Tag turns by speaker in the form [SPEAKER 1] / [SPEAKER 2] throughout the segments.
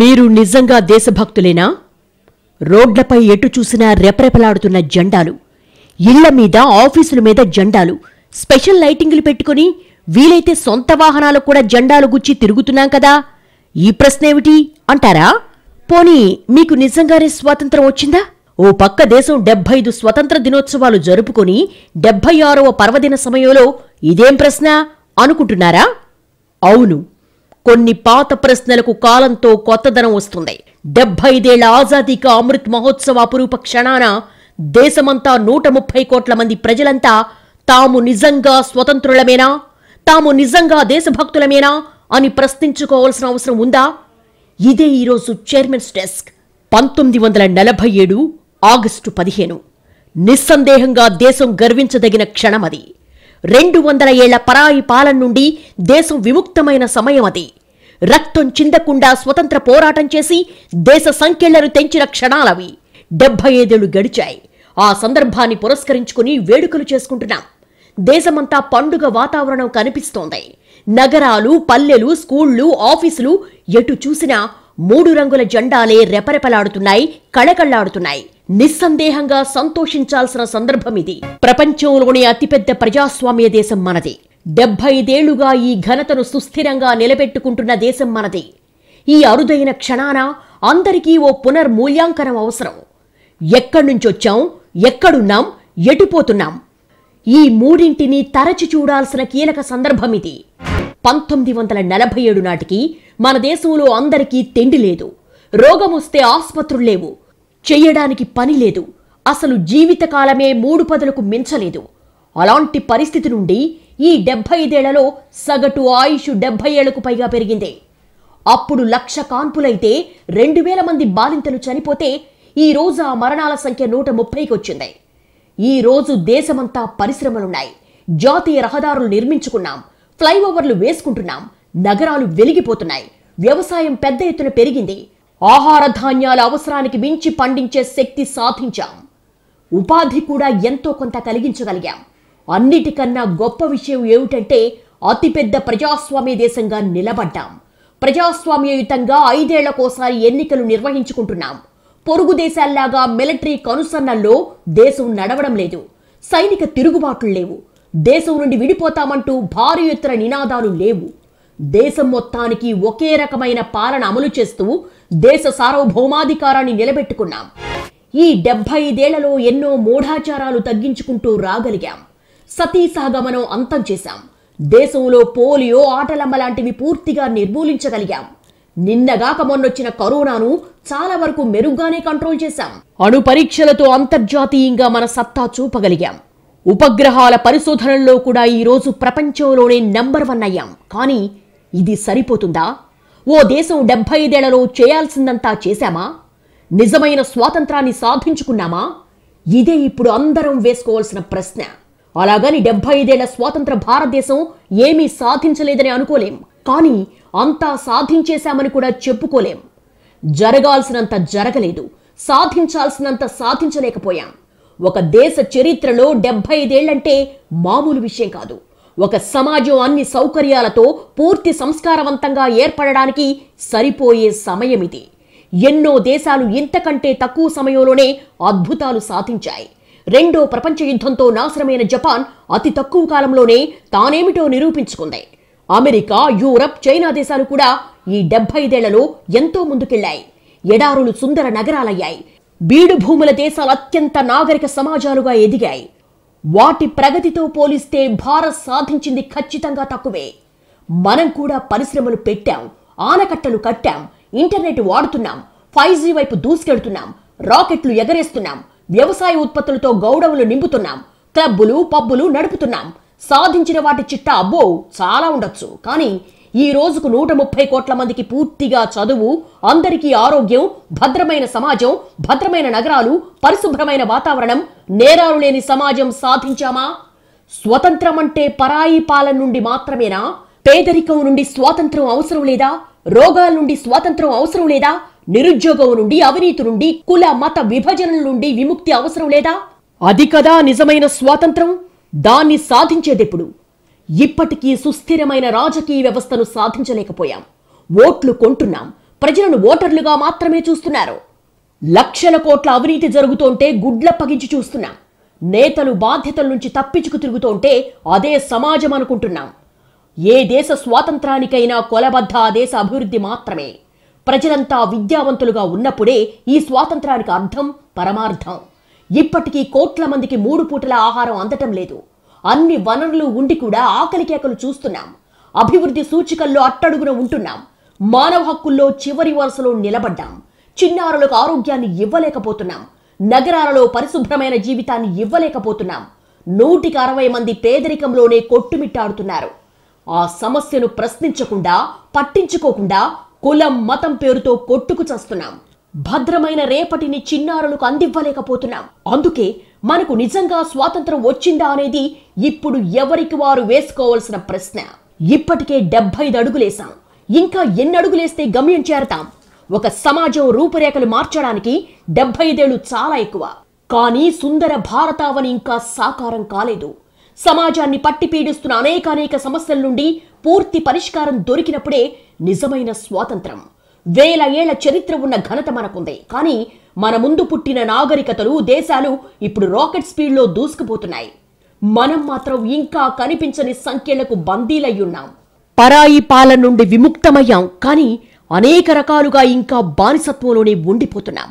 [SPEAKER 1] మీరు నిజంగా దేశభక్తులేనా రోడ్లపై ఎటు చూసినా రెపరెపలాడుతున్న జెండాలు ఇళ్ల మీద ఆఫీసుల మీద జెండాలు స్పెషల్ లైటింగ్లు పెట్టుకుని వీలైతే సొంత వాహనాలకు కూడా జెండాలు గుచ్చి తిరుగుతున్నాం కదా ఈ ప్రశ్నేమిటి అంటారా పోనీ మీకు నిజంగానే స్వాతంత్రం వచ్చిందా ఓ పక్క దేశం డెబ్బై ఐదు స్వతంత్ర దినోత్సవాలు జరుపుకొని డెబ్బై ఆరవ పర్వదిన సమయంలో ఇదేం ప్రశ్న అనుకుంటున్నారా అవును కొన్ని పాత ప్రశ్నలకు కాలంతో కొత్తదనం వస్తుంది డెబ్బైదేళ్ల ఆజాదీకి అమృత్ మహోత్సవ అపురూప క్షణాన దేశమంతా నూట ముప్పై కోట్ల మంది ప్రజలంతా తాము నిజంగా స్వతంత్రులమేనా తాము నిజంగా దేశభక్తులమేనా అని ప్రశ్నించుకోవాల్సిన అవసరం ఉందా ఇదే ఈరోజు చైర్మన్స్ డెస్క్ పంతొమ్మిది వందల నలభై ఏడు ఆగస్టు పదిహేను నిస్సందేహంగా దేశం గర్వించదగిన క్షణమది రెండు వందల ఏళ్ల పరాయి పాలన నుండి దేశం విముక్తమైన సమయం అది రక్తం చిందకుండా స్వతంత్ర పోరాటం చేసి దేశ సంఖ్యలను తెంచిన క్షణాలవి డెబ్బై ఐదేళ్లు గడిచాయి ఆ సందర్భాన్ని పురస్కరించుకుని వేడుకలు చేసుకుంటున్నాం దేశమంతా పండుగ వాతావరణం కనిపిస్తోంది నగరాలు పల్లెలు స్కూళ్ళు ఆఫీసులు ఎటు చూసినా మూడు రంగుల జెండాలే రెపరెపలాడుతున్నాయి కళకళ్లాడుతున్నాయి నిస్సందేహంగా సంతోషించాల్సిన సందర్భం ఇది ప్రపంచంలోనే అతిపెద్ద ప్రజాస్వామ్య దేశం మనది డెబ్బై ఈ ఘనతను సుస్థిరంగా నిలబెట్టుకుంటున్న దేశం మనది ఈ అరుదైన క్షణాన అందరికీ ఓ పునర్మూల్యాంకనం అవసరం ఎక్కడి నుంచొచ్చాం ఎక్కడున్నాం ఎటుపోతున్నాం ఈ మూడింటిని తరచి చూడాల్సిన కీలక సందర్భం ఇది పంతొమ్మిది వందల నలభై ఏడు నాటికి మన దేశంలో అందరికీ తిండి లేదు రోగం వస్తే ఆసుపత్రులు లేవు చెయ్యడానికి పని లేదు అసలు జీవితకాలమే మూడు పదులకు మించలేదు అలాంటి పరిస్థితి నుండి ఈ డెబ్బై ఐదేళ్లలో సగటు ఆయుష్ డెబ్బై ఏళ్లకు పైగా పెరిగింది అప్పుడు లక్ష కాన్పులైతే రెండు వేల మంది బాలింతలు చనిపోతే ఈ రోజు ఆ మరణాల సంఖ్య నూట ముప్పైకి వచ్చింది ఈ రోజు దేశమంతా పరిశ్రమలున్నాయి జాతీయ రహదారులు నిర్మించుకున్నాం ఫ్లైఓవర్లు వేసుకుంటున్నాం నగరాలు వెలిగిపోతున్నాయి వ్యవసాయం పెద్ద ఎత్తున పెరిగింది ఆహార ధాన్యాల అవసరానికి మించి పండించే శక్తి సాధించాం ఉపాధి కూడా ఎంతో కొంత కలిగించగలిగాం అన్నిటికన్నా గొప్ప విషయం ఏమిటంటే అతిపెద్ద ప్రజాస్వామ్య దేశంగా నిలబడ్డాం ప్రజాస్వామ్యయుతంగా ఐదేళ్లకోసారి ఎన్నికలు నిర్వహించుకుంటున్నాం పొరుగు దేశాల్లాగా మిలిటరీ కనుసన్నల్లో దేశం నడవడం లేదు సైనిక తిరుగుబాట్లు లేవు దేశం నుండి విడిపోతామంటూ భారీ ఎత్తున నినాదాలు లేవు దేశం మొత్తానికి ఒకే రకమైన పాలన అమలు చేస్తూ దేశ సార్వభౌమాధికారాన్ని నిలబెట్టుకున్నాం ఈ డెబ్బై ఐదేళ్లలో ఎన్నో మూఢాచారాలు తగ్గించుకుంటూ రాగలిగాం సతీ సహగమనం అంతం చేశాం దేశంలో పోలియో ఆటలమ్మ లాంటివి పూర్తిగా నిర్మూలించగలిగాం నిన్నగాక మొన్నొచ్చిన కరోనాను చాలా వరకు మెరుగ్గానే కంట్రోల్ చేశాం అణు పరీక్షలతో అంతర్జాతీయంగా మన సత్తా చూపగలిగాం ఉపగ్రహాల పరిశోధనల్లో కూడా ఈరోజు ప్రపంచంలోనే నంబర్ వన్ అయ్యాం కానీ ఇది సరిపోతుందా ఓ దేశం డెబ్బై ఐదేళ్లలో చేయాల్సిందంతా చేశామా నిజమైన స్వాతంత్రాన్ని సాధించుకున్నామా ఇదే ఇప్పుడు అందరం వేసుకోవాల్సిన ప్రశ్న అలాగని డెబ్బై ఐదేళ్ల స్వాతంత్ర భారతదేశం ఏమీ సాధించలేదని అనుకోలేం కానీ అంతా సాధించేశామని కూడా చెప్పుకోలేం జరగాల్సినంత జరగలేదు సాధించాల్సినంత సాధించలేకపోయాం ఒక దేశ చరిత్రలో డెబ్బై ఐదేళ్లంటే మామూలు విషయం కాదు ఒక సమాజం అన్ని సౌకర్యాలతో పూర్తి సంస్కారవంతంగా ఏర్పడడానికి సరిపోయే సమయం ఇది ఎన్నో దేశాలు ఇంతకంటే తక్కువ సమయంలోనే అద్భుతాలు సాధించాయి రెండో ప్రపంచ యుద్ధంతో నాశనమైన జపాన్ అతి తక్కువ కాలంలోనే తానేమిటో నిరూపించుకుంది అమెరికా యూరప్ చైనా దేశాలు కూడా ఈ డెబ్బై ఐదేళ్లలో ఎంతో ముందుకెళ్లాయి ఎడారులు సుందర నగరాలయ్యాయి బీడు భూముల దేశాలు అత్యంత నాగరిక సమాజాలుగా ఎదిగాయి వాటి ప్రగతితో పోలిస్తే భారత్ సాధించింది ఖచ్చితంగా తక్కువే మనం కూడా పరిశ్రమలు పెట్టాం ఆనకట్టలు కట్టాం ఇంటర్నెట్ వాడుతున్నాం ఫైవ్ జీ వైపు దూసుకెళ్తున్నాం రాకెట్లు ఎగరేస్తున్నాం వ్యవసాయ ఉత్పత్తులతో గౌడవులు నింపుతున్నాం క్లబ్బులు పబ్బులు నడుపుతున్నాం సాధించిన వాటి చిట్టా అబ్బో చాలా ఉండొచ్చు కానీ ఈ రోజుకు నూట ముప్పై కోట్ల మందికి పూర్తిగా చదువు అందరికీ ఆరోగ్యం భద్రమైన సమాజం భద్రమైన నగరాలు పరిశుభ్రమైన వాతావరణం నేరాలు లేని సమాజం సాధించామా స్వతంత్రం అంటే పరాయి పాలన నుండి మాత్రమేనా పేదరికం నుండి స్వాతంత్రం అవసరం లేదా రోగాల నుండి స్వాతంత్రం అవసరం లేదా నిరుద్యోగం నుండి అవినీతి నుండి కుల మత విభజనల నుండి విముక్తి అవసరం లేదా అది కదా నిజమైన స్వాతంత్రం దాన్ని సాధించేదెప్పుడు ఇప్పటికీ సుస్థిరమైన రాజకీయ వ్యవస్థను సాధించలేకపోయాం ఓట్లు కొంటున్నాం ప్రజలను ఓటర్లుగా మాత్రమే చూస్తున్నారు లక్షల కోట్ల అవినీతి జరుగుతుంటే గుడ్ల పగించి చూస్తున్నాం నేతలు బాధ్యతల నుంచి తప్పించుకు తిరుగుతుంటే అదే సమాజం అనుకుంటున్నాం ఏ దేశ స్వాతంత్రానికైనా కొలబద్ద ఆ దేశ అభివృద్ధి మాత్రమే ప్రజలంతా విద్యావంతులుగా ఉన్నప్పుడే ఈ స్వాతంత్రానికి అర్థం పరమార్థం ఇప్పటికీ కోట్ల మందికి మూడు పూటల ఆహారం అందటం లేదు అన్ని వనరులు ఉండి కూడా ఆకలి కేకలు చూస్తున్నాం అభివృద్ధి సూచికల్లో అట్టడుగున ఉంటున్నాం మానవ హక్కుల్లో చివరి వరుసలో నిలబడ్డాం చిన్నారులకు ఆరోగ్యాన్ని ఇవ్వలేకపోతున్నాం నగరాలలో పరిశుభ్రమైన జీవితాన్ని ఇవ్వలేకపోతున్నాం నూటికి అరవై మంది పేదరికంలోనే కొట్టుమిట్టాడుతున్నారు ఆ సమస్యను ప్రశ్నించకుండా పట్టించుకోకుండా కులం మతం పేరుతో కొట్టుకు చస్తున్నాం భద్రమైన రేపటిని చిన్నారులకు అందివ్వలేకపోతున్నాం అందుకే మనకు నిజంగా స్వాతంత్రం వచ్చిందా అనేది ఇప్పుడు ఎవరికి వారు వేసుకోవాల్సిన ప్రశ్న ఇప్పటికే డెబ్బై అడుగులేశాం ఇంకా ఎన్ని అడుగులేస్తే గమ్యం చేరతాం ఒక సమాజం రూపురేఖలు మార్చడానికి డెబ్బై ఐదేళ్లు చాలా ఎక్కువ కానీ సుందర భారతావని ఇంకా సాకారం కాలేదు సమాజాన్ని పట్టి పీడిస్తున్న అనేక అనేక సమస్యల నుండి పూర్తి పరిష్కారం దొరికినప్పుడే నిజమైన స్వాతంత్రం వేల ఏళ్ల చరిత్ర ఉన్న ఘనత మనకుంది కానీ మన ముందు పుట్టిన నాగరికతలు దేశాలు ఇప్పుడు రాకెట్ స్పీడ్లో దూసుకుపోతున్నాయి మనం మాత్రం ఇంకా కనిపించని సంఖ్యలకు బందీలయ్యున్నాం పరాయి పాలన నుండి విముక్తమయ్యాం కానీ అనేక రకాలుగా ఇంకా బానిసత్వంలోనే ఉండిపోతున్నాం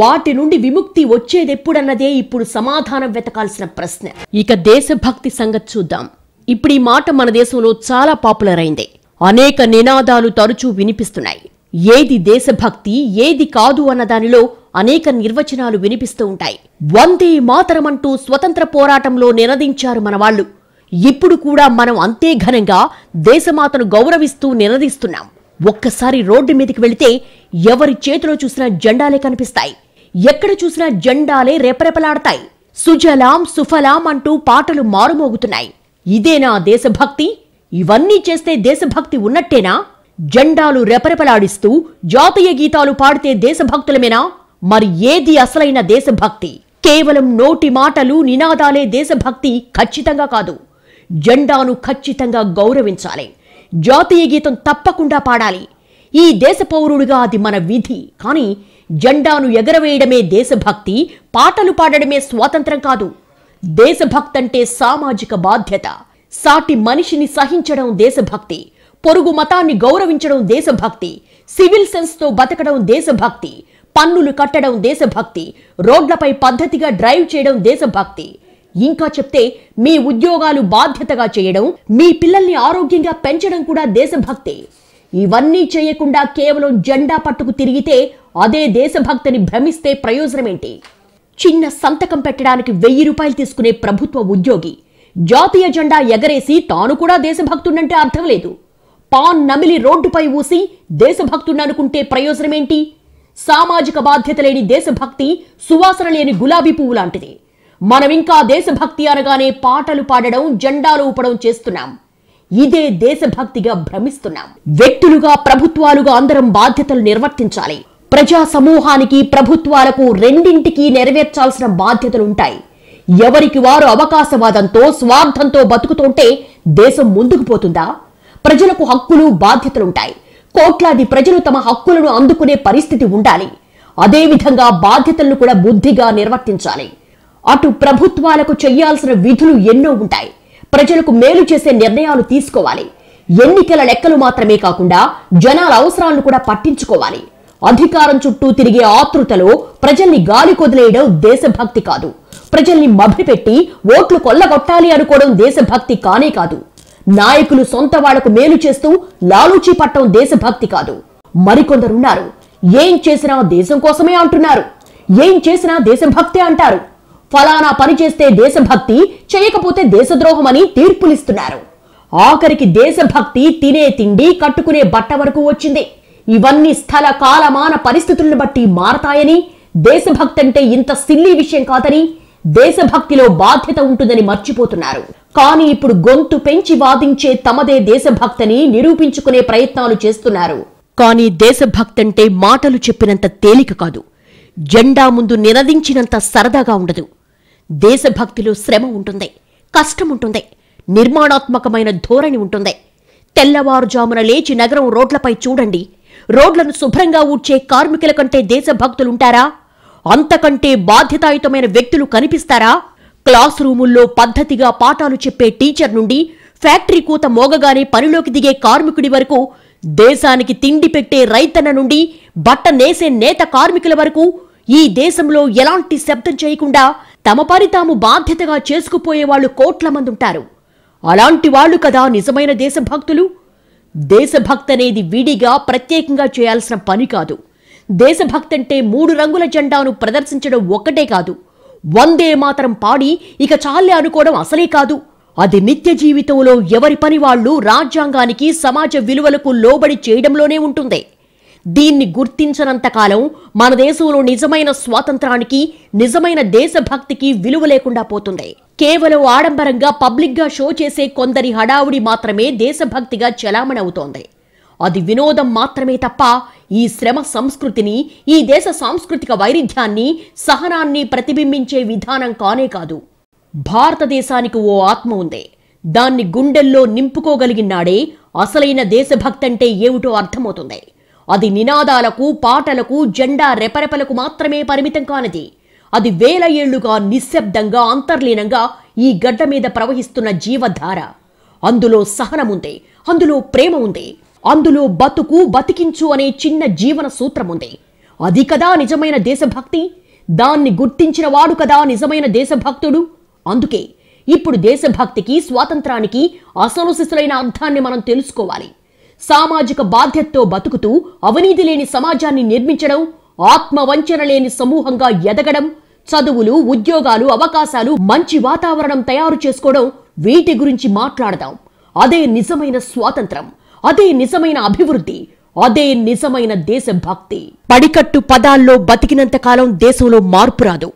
[SPEAKER 1] వాటి నుండి విముక్తి వచ్చేదెప్పుడన్నదే ఇప్పుడు సమాధానం వెతకాల్సిన ప్రశ్న ఇక దేశభక్తి సంగతి చూద్దాం ఇప్పుడు ఈ మాట మన దేశంలో చాలా పాపులర్ అయింది అనేక నినాదాలు తరచూ వినిపిస్తున్నాయి ఏది దేశభక్తి ఏది కాదు అన్న దానిలో అనేక నిర్వచనాలు వినిపిస్తూ ఉంటాయి వందే మాతరమంటూ స్వతంత్ర పోరాటంలో నినదించారు మనవాళ్లు ఇప్పుడు కూడా మనం అంతే ఘనంగా దేశమాతను గౌరవిస్తూ నినదిస్తున్నాం ఒక్కసారి రోడ్డు మీదకి వెళితే ఎవరి చేతిలో చూసినా జెండాలే కనిపిస్తాయి ఎక్కడ చూసినా జెండాలే రెపరెపలాడతాయి సుజలాం సుఫలాం అంటూ పాటలు మారుమోగుతున్నాయి ఇదేనా దేశభక్తి ఇవన్నీ చేస్తే దేశభక్తి ఉన్నట్టేనా జెండాలు రెపరెపలాడిస్తూ జాతీయ గీతాలు పాడితే దేశభక్తులమేనా మరి ఏది అసలైన దేశభక్తి కేవలం నోటి మాటలు నినాదాలే దేశభక్తి ఖచ్చితంగా కాదు జెండాను ఖచ్చితంగా గౌరవించాలి జాతీయ గీతం తప్పకుండా పాడాలి ఈ దేశ పౌరుడుగా అది మన విధి కానీ జెండాను ఎగరవేయడమే దేశభక్తి పాటలు పాడడమే స్వాతంత్రం కాదు దేశభక్తంటే సామాజిక బాధ్యత సాటి మనిషిని సహించడం దేశభక్తి పొరుగు మతాన్ని గౌరవించడం దేశభక్తి సివిల్ సెన్స్తో బతకడం దేశభక్తి పన్నులు కట్టడం దేశభక్తి రోడ్లపై పద్ధతిగా డ్రైవ్ చేయడం దేశభక్తి ఇంకా చెప్తే మీ ఉద్యోగాలు బాధ్యతగా చేయడం మీ పిల్లల్ని ఆరోగ్యంగా పెంచడం కూడా దేశభక్తి ఇవన్నీ చేయకుండా కేవలం జెండా పట్టుకు తిరిగితే అదే దేశభక్తిని భ్రమిస్తే ప్రయోజనమేంటి చిన్న సంతకం పెట్టడానికి వెయ్యి రూపాయలు తీసుకునే ప్రభుత్వ ఉద్యోగి జాతీయ జెండా ఎగరేసి తాను కూడా దేశభక్తుడంటే అర్థం లేదు పాన్ నమిలి రోడ్డుపై ఊసి అనుకుంటే ప్రయోజనమేంటి సామాజిక బాధ్యత లేని దేశభక్తి సువాసన లేని గులాబీ పువ్వు లాంటిది మనమింకా దేశభక్తి అనగానే పాటలు పాడడం జెండాలు ఊపడం చేస్తున్నాం ఇదే దేశభక్తిగా భ్రమిస్తున్నాం వ్యక్తులుగా ప్రభుత్వాలుగా అందరం బాధ్యతలు నిర్వర్తించాలి ప్రజా సమూహానికి ప్రభుత్వాలకు రెండింటికి నెరవేర్చాల్సిన బాధ్యతలుంటాయి ఎవరికి వారు అవకాశవాదంతో స్వార్థంతో బతుకుతుంటే దేశం ముందుకు పోతుందా ప్రజలకు హక్కులు బాధ్యతలుంటాయి కోట్లాది ప్రజలు తమ హక్కులను అందుకునే పరిస్థితి ఉండాలి అదేవిధంగా బాధ్యతలను కూడా బుద్ధిగా నిర్వర్తించాలి అటు ప్రభుత్వాలకు చేయాల్సిన విధులు ఎన్నో ఉంటాయి ప్రజలకు మేలు చేసే నిర్ణయాలు తీసుకోవాలి ఎన్నికల లెక్కలు మాత్రమే కాకుండా జనాల అవసరాలను కూడా పట్టించుకోవాలి అధికారం చుట్టూ తిరిగే ఆతృతలో ప్రజల్ని గాలి కొదిలేయడం దేశభక్తి కాదు ప్రజల్ని మభ్యపెట్టి ఓట్లు కొల్లగొట్టాలి అనుకోవడం దేశభక్తి కానే కాదు నాయకులు సొంత వాళ్లకు మేలు చేస్తూ లాలూచీ పట్టం దేశభక్తి కాదు మరికొందరున్నారు ఏం చేసినా దేశం కోసమే అంటున్నారు ఏం చేసినా దేశభక్తే అంటారు ఫలానా పని చేస్తే దేశభక్తి చేయకపోతే దేశద్రోహం అని తీర్పులిస్తున్నారు ఆఖరికి దేశభక్తి తినే తిండి కట్టుకునే బట్ట వరకు వచ్చింది ఇవన్నీ స్థల కాలమాన పరిస్థితులను బట్టి మారతాయని దేశభక్తి అంటే ఇంత సిల్లీ విషయం కాదని దేశభక్తిలో బాధ్యత ఉంటుందని మర్చిపోతున్నారు కానీ ఇప్పుడు గొంతు పెంచి వాదించే తమదే దేశభక్తని నిరూపించుకునే ప్రయత్నాలు చేస్తున్నారు కానీ దేశభక్తంటే మాటలు చెప్పినంత తేలిక కాదు జెండా ముందు నినదించినంత సరదాగా ఉండదు దేశభక్తిలో శ్రమ ఉంటుంది కష్టం ఉంటుంది నిర్మాణాత్మకమైన ధోరణి ఉంటుంది తెల్లవారుజామున లేచి నగరం రోడ్లపై చూడండి రోడ్లను శుభ్రంగా ఊడ్చే కార్మికుల కంటే దేశభక్తులుంటారా అంతకంటే బాధ్యతాయుతమైన వ్యక్తులు కనిపిస్తారా క్లాస్ రూముల్లో పద్ధతిగా పాఠాలు చెప్పే టీచర్ నుండి ఫ్యాక్టరీ కూత మోగగానే పనిలోకి దిగే కార్మికుడి వరకు దేశానికి తిండి పెట్టే రైతన్న నుండి బట్ట నేసే నేత కార్మికుల వరకు ఈ దేశంలో ఎలాంటి శబ్దం చేయకుండా తమ పని తాము బాధ్యతగా చేసుకుపోయే వాళ్ళు కోట్ల మంది ఉంటారు అలాంటి వాళ్ళు కదా నిజమైన దేశభక్తులు దేశభక్తి అనేది విడిగా ప్రత్యేకంగా చేయాల్సిన పని కాదు దేశభక్తి అంటే మూడు రంగుల జెండాను ప్రదర్శించడం ఒక్కటే కాదు వందే మాత్రం పాడి ఇక చాలే అనుకోవడం అసలే కాదు అది నిత్య జీవితంలో ఎవరి పని వాళ్ళు రాజ్యాంగానికి సమాజ విలువలకు లోబడి చేయడంలోనే ఉంటుంది దీన్ని గుర్తించనంతకాలం మన దేశంలో నిజమైన స్వాతంత్రానికి నిజమైన దేశభక్తికి విలువ లేకుండా పోతుంది కేవలం ఆడంబరంగా పబ్లిక్గా షో చేసే కొందరి హడావుడి మాత్రమే దేశభక్తిగా చలామణవుతోంది అవుతోంది అది వినోదం మాత్రమే తప్ప ఈ శ్రమ సంస్కృతిని ఈ దేశ సాంస్కృతిక వైవిధ్యాన్ని సహనాన్ని ప్రతిబింబించే విధానం కానే కాదు భారతదేశానికి ఓ ఆత్మ ఉంది దాన్ని గుండెల్లో నింపుకోగలిగినాడే అసలైన దేశభక్తంటే ఏమిటో అర్థమవుతుంది అది నినాదాలకు పాటలకు జెండా రెపరెపలకు మాత్రమే పరిమితం కానిది అది వేల ఏళ్లుగా నిశ్శబ్దంగా అంతర్లీనంగా ఈ గడ్డ మీద ప్రవహిస్తున్న జీవధార అందులో సహనముంది అందులో ప్రేమ ఉంది అందులో బతుకు బతికించు అనే చిన్న జీవన సూత్రం ఉంది అది కదా నిజమైన దేశభక్తి దాన్ని గుర్తించిన వాడు కదా నిజమైన దేశభక్తుడు అందుకే ఇప్పుడు దేశభక్తికి స్వాతంత్రానికి అసలు శిశులైన అర్థాన్ని మనం తెలుసుకోవాలి సామాజిక బాధ్యతతో బతుకుతూ అవినీతి లేని సమాజాన్ని నిర్మించడం ఆత్మవంచన లేని సమూహంగా ఎదగడం చదువులు ఉద్యోగాలు అవకాశాలు మంచి వాతావరణం తయారు చేసుకోవడం వీటి గురించి మాట్లాడదాం అదే నిజమైన స్వాతంత్రం అదే నిజమైన అభివృద్ధి అదే నిజమైన దేశభక్తి పడికట్టు పదాల్లో బతికినంతకాలం దేశంలో మార్పు రాదు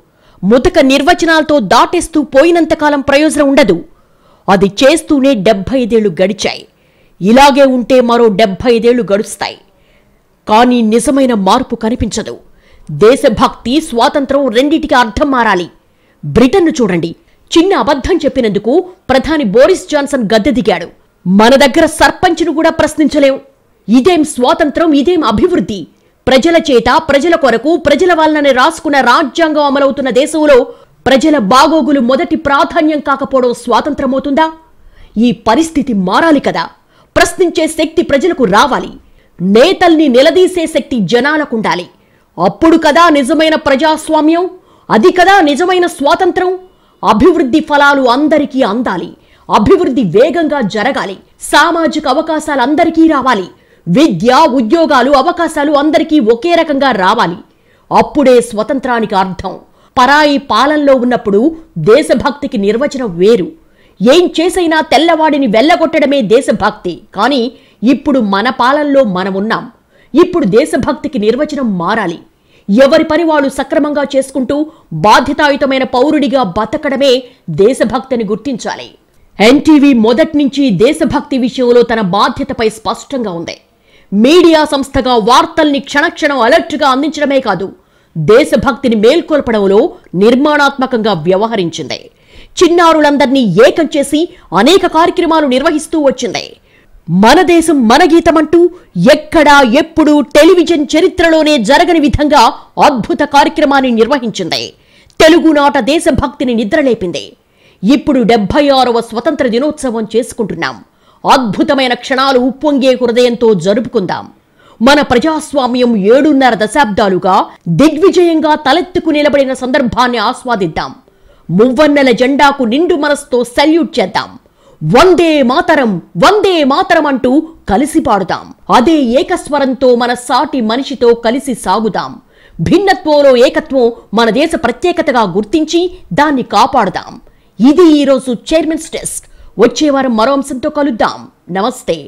[SPEAKER 1] ముతక నిర్వచనాలతో దాటేస్తూ పోయినంతకాలం ప్రయోజనం ఉండదు అది చేస్తూనే డెబ్బై ఐదేళ్లు గడిచాయి ఇలాగే ఉంటే మరో డెబ్బై ఐదేళ్లు గడుస్తాయి కానీ నిజమైన మార్పు కనిపించదు దేశభక్తి స్వాతంత్రం రెండింటికి అర్థం మారాలి బ్రిటన్ను చూడండి చిన్న అబద్ధం చెప్పినందుకు ప్రధాని బోరిస్ జాన్సన్ గద్దె దిగాడు మన దగ్గర సర్పంచ్ను కూడా ప్రశ్నించలేం ఇదేం స్వాతంత్రం ఇదేం అభివృద్ధి ప్రజల చేత ప్రజల కొరకు ప్రజల వలనని రాసుకున్న రాజ్యాంగం అమలవుతున్న దేశంలో ప్రజల బాగోగులు మొదటి ప్రాధాన్యం కాకపోవడం స్వాతంత్రమవుతుందా ఈ పరిస్థితి మారాలి కదా ప్రశ్నించే శక్తి ప్రజలకు రావాలి నేతల్ని నిలదీసే శక్తి జనాలకుండాలి అప్పుడు కదా నిజమైన ప్రజాస్వామ్యం అది కదా నిజమైన స్వాతంత్రం అభివృద్ధి ఫలాలు అందరికీ అందాలి అభివృద్ధి వేగంగా జరగాలి సామాజిక అవకాశాలు అందరికీ రావాలి విద్య ఉద్యోగాలు అవకాశాలు అందరికీ ఒకే రకంగా రావాలి అప్పుడే స్వతంత్రానికి అర్థం పరాయి పాలనలో ఉన్నప్పుడు దేశభక్తికి నిర్వచనం వేరు ఏం చేసైనా తెల్లవాడిని వెళ్ళగొట్టడమే దేశభక్తి కానీ ఇప్పుడు మన పాలనలో మనమున్నాం ఇప్పుడు దేశభక్తికి నిర్వచనం మారాలి ఎవరి పని వాళ్ళు సక్రమంగా చేసుకుంటూ బాధ్యతాయుతమైన పౌరుడిగా బతకడమే దేశభక్తిని గుర్తించాలి ఎన్టీవీ మొదటి నుంచి దేశభక్తి విషయంలో తన బాధ్యతపై స్పష్టంగా ఉంది మీడియా సంస్థగా వార్తల్ని క్షణక్షణం అలర్ట్గా అందించడమే కాదు దేశభక్తిని మేల్కొల్పడంలో నిర్మాణాత్మకంగా వ్యవహరించింది చిన్నారులందరినీ ఏకం చేసి అనేక కార్యక్రమాలు నిర్వహిస్తూ వచ్చింది మన దేశం మన గీతమంటూ ఎక్కడా ఎప్పుడు టెలివిజన్ చరిత్రలోనే జరగని విధంగా అద్భుత కార్యక్రమాన్ని నిర్వహించింది తెలుగునాట దేశభక్తిని నిద్రలేపింది ఇప్పుడు డెబ్బై ఆరవ స్వతంత్ర దినోత్సవం చేసుకుంటున్నాం అద్భుతమైన క్షణాలు ఉప్పొంగే హృదయంతో జరుపుకుందాం మన ప్రజాస్వామ్యం ఏడున్నర దశాబ్దాలుగా దిగ్విజయంగా తలెత్తుకు నిలబడిన సందర్భాన్ని ఆస్వాదిద్దాం మువ్వన్నెల జెండాకు నిండు మనస్తో సెల్యూట్ చేద్దాం వందే మాతరం వందే మాతరం అంటూ కలిసి పాడుదాం అదే ఏకస్వరంతో మన సాటి మనిషితో కలిసి సాగుదాం భిన్నత్వంలో ఏకత్వం మన దేశ ప్రత్యేకతగా గుర్తించి దాన్ని కాపాడుదాం ఇది ఈరోజు చైర్మన్స్ డెస్క్ వచ్చే వారం మరో అంశంతో కలుద్దాం నమస్తే